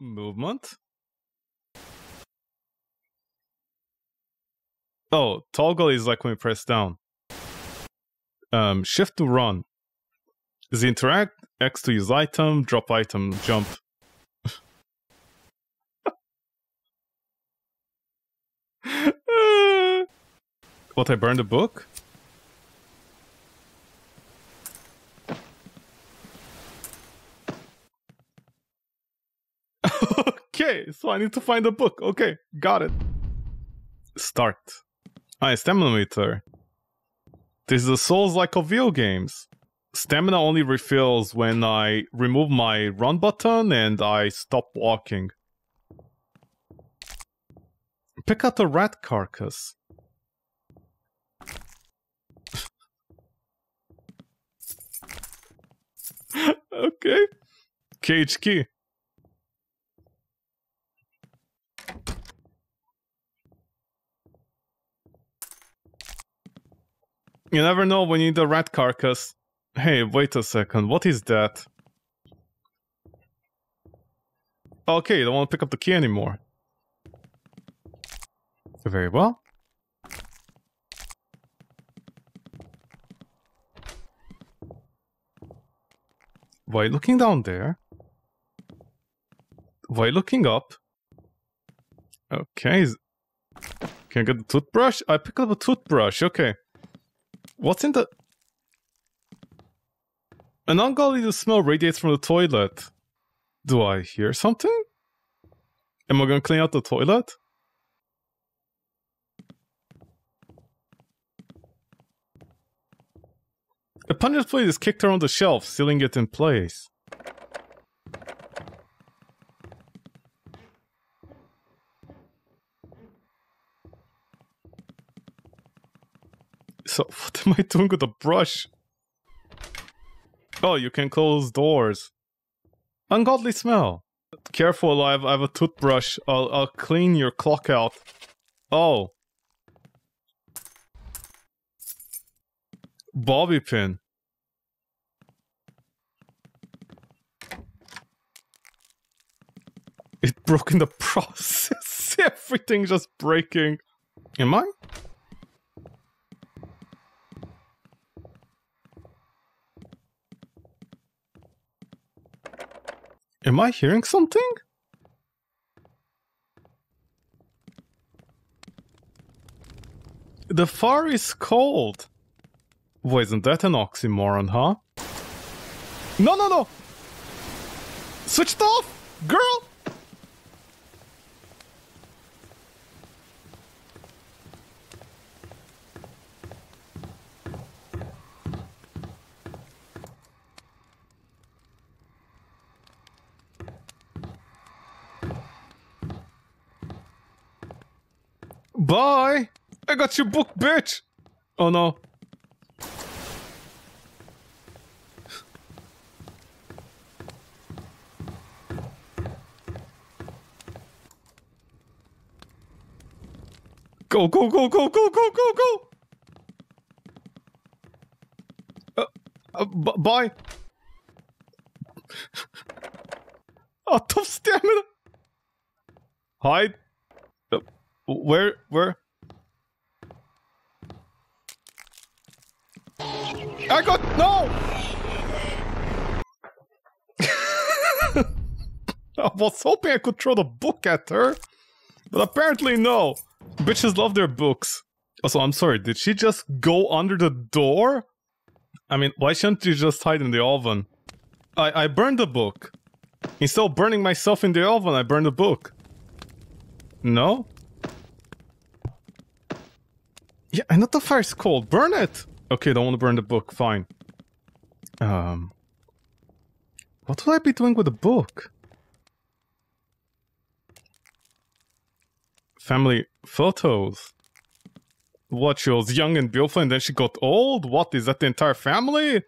Movement. Oh, toggle is like when you press down. Um, shift to run. Z interact, X to use item, drop item, jump. what, I burned a book? Okay, so I need to find a book. Okay, got it. Start. Ah, stamina meter. This is the souls like of video games. Stamina only refills when I remove my run button and I stop walking. Pick out the rat carcass. okay. Cage key. You never know when you need a rat carcass. Hey, wait a second. What is that? Okay, don't want to pick up the key anymore. Very well. Why looking down there? Why looking up? Okay. Can I get the toothbrush? I pick up a toothbrush, okay. What's in the... An ungodly smell radiates from the toilet. Do I hear something? Am I gonna clean out the toilet? A punch plate is kicked around the shelf, sealing it in place. What am I doing with the brush? Oh, you can close doors. Ungodly smell. Careful, I have, I have a toothbrush. I'll, I'll clean your clock out. Oh. Bobby pin. It broke in the process. Everything just breaking. Am I? Am I hearing something? The fire is cold. Well, isn't that an oxymoron, huh? No, no, no! Switched off! Girl! Bye! I got your book, bitch! Oh no. Go, go, go, go, go, go, go, go! Uh, uh, bye! Out of stamina! Hide! Where, where? I got, no! I was hoping I could throw the book at her, but apparently no. Bitches love their books. Also, I'm sorry, did she just go under the door? I mean, why shouldn't you just hide in the oven? I, I burned the book. Instead of burning myself in the oven, I burned the book. No? Yeah, I know the fire's cold. Burn it! Okay, don't want to burn the book. Fine. Um... What would I be doing with the book? Family photos. What, she was young and beautiful and then she got old? What, is that the entire family?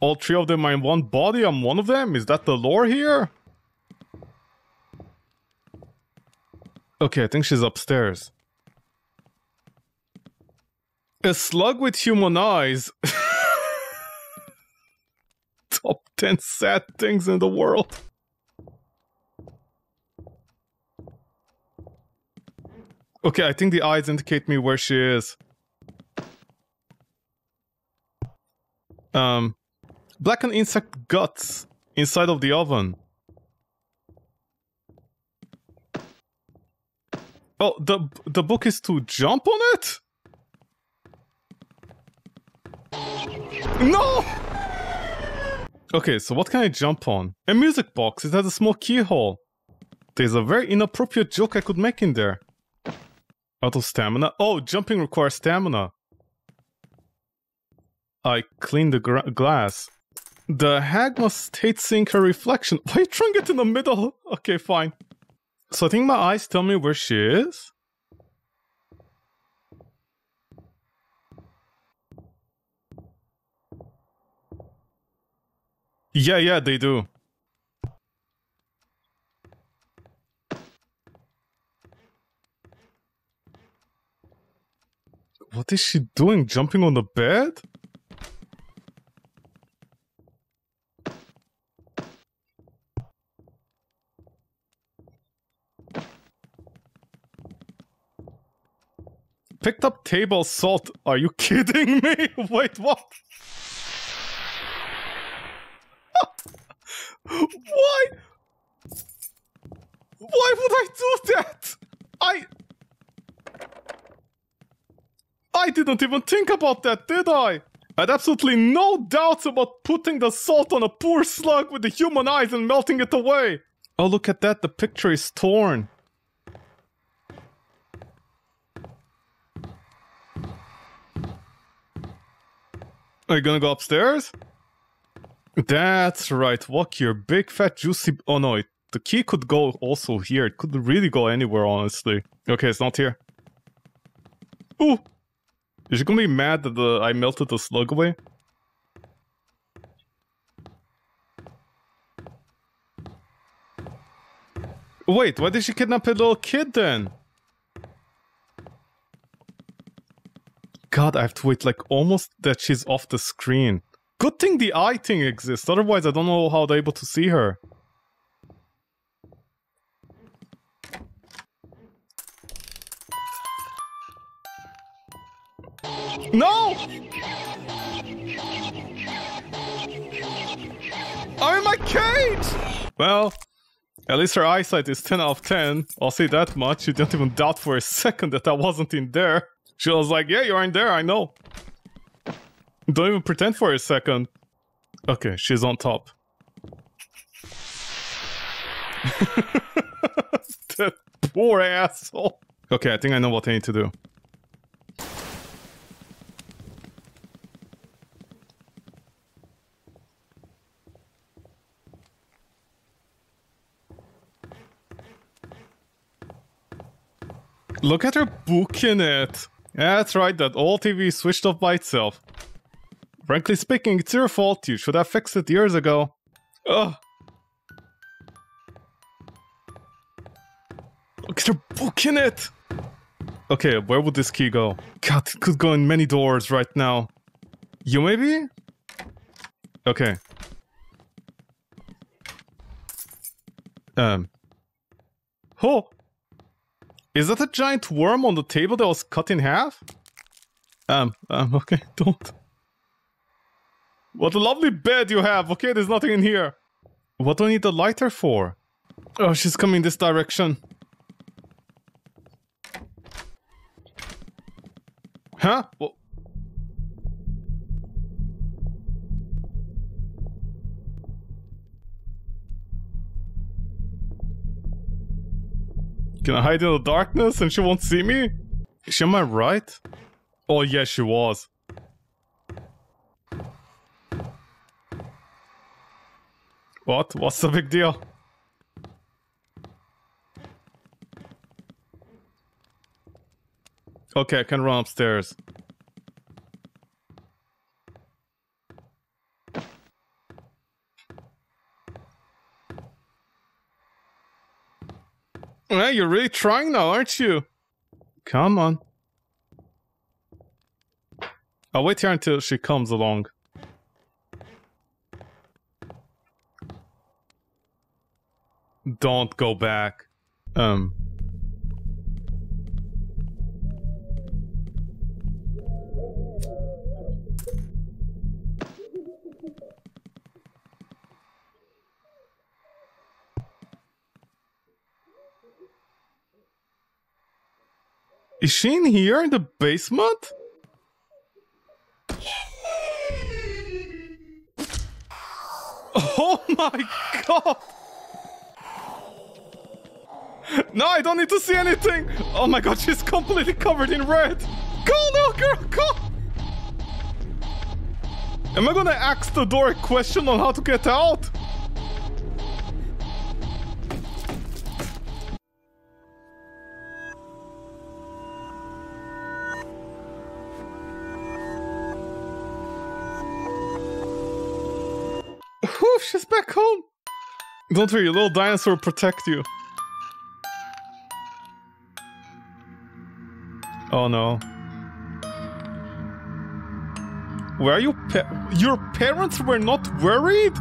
All three of them are in one body, I'm one of them? Is that the lore here? Okay, I think she's upstairs. A slug with human eyes. Top 10 sad things in the world. Okay, I think the eyes indicate me where she is. Um, blackened insect guts inside of the oven. Oh, the the book is to jump on it? No! Okay, so what can I jump on? A music box. It has a small keyhole. There's a very inappropriate joke I could make in there. Out of stamina? Oh, jumping requires stamina. I clean the glass. The hag must hate seeing her reflection. Why are you trying to get in the middle? Okay, fine. So I think my eyes tell me where she is. Yeah, yeah, they do. What is she doing? Jumping on the bed? Picked up table salt. Are you kidding me? Wait, what? Why? Why would I do that? I... I didn't even think about that, did I? I had absolutely no doubts about putting the salt on a poor slug with the human eyes and melting it away. Oh, look at that. The picture is torn. Are you gonna go upstairs? That's right. Walk your big fat juicy... Oh no, it, the key could go also here. It could really go anywhere, honestly. Okay, it's not here. Ooh! Is she gonna be mad that the, I melted the slug away? Wait, why did she kidnap a little kid then? God, I have to wait like almost that she's off the screen. Good thing the eye thing exists, otherwise I don't know how they're able to see her. No! I'm in my cage! Well, at least her eyesight is 10 out of 10. I'll say that much. You don't even doubt for a second that I wasn't in there. She was like, yeah, you're in there, I know. Don't even pretend for a second. Okay, she's on top. that poor asshole. Okay, I think I know what I need to do. Look at her book in it. That's right, that old TV switched off by itself. Frankly speaking, it's your fault. You should have fixed it years ago. Ugh. Look at your book in it! Okay, where would this key go? God, it could go in many doors right now. You maybe? Okay. Um. Oh! Is that a giant worm on the table that was cut in half? Um, um, okay, don't. What a lovely bed you have. Okay, there's nothing in here. What do I need the lighter for? Oh, she's coming this direction. Huh? Well Can I hide in the darkness and she won't see me? Is she on my right? Oh, yeah, she was. What? What's the big deal? Okay, I can run upstairs. Well, you're really trying now, aren't you? Come on. I'll wait here until she comes along. don't go back. Um. Is she in here in the basement? Oh my god! No, I don't need to see anything! Oh my god, she's completely covered in red! Go, little girl, go! Am I gonna ask the door a question on how to get out? Whew, she's back home! Don't worry, little dinosaur will protect you. Oh no. Were you pa- your parents were not worried?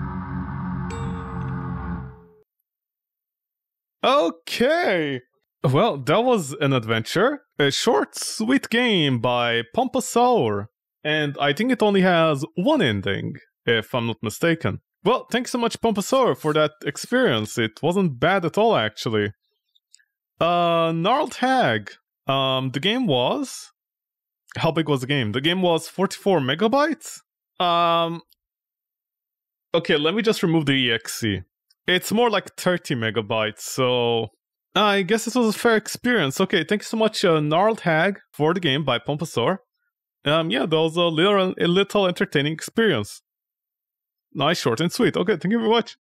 Okay. Well, that was an adventure. A short, sweet game by Pompasaur. And I think it only has one ending, if I'm not mistaken. Well, thanks so much, Pompasaur, for that experience. It wasn't bad at all, actually. Uh, Gnarled Hag. Um, the game was how big was the game? The game was 44 megabytes. Um, okay, let me just remove the exe. It's more like 30 megabytes, so I guess this was a fair experience. Okay, thank you so much, uh, Gnarled Hag, for the game by Pompasaur. Um, yeah, that was a little, a little entertaining experience. Nice, short and sweet. Okay, thank you very much.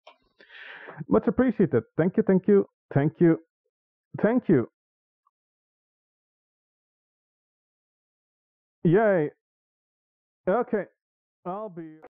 Much appreciated. Thank you, thank you, thank you, thank you. Yay. Okay. I'll be.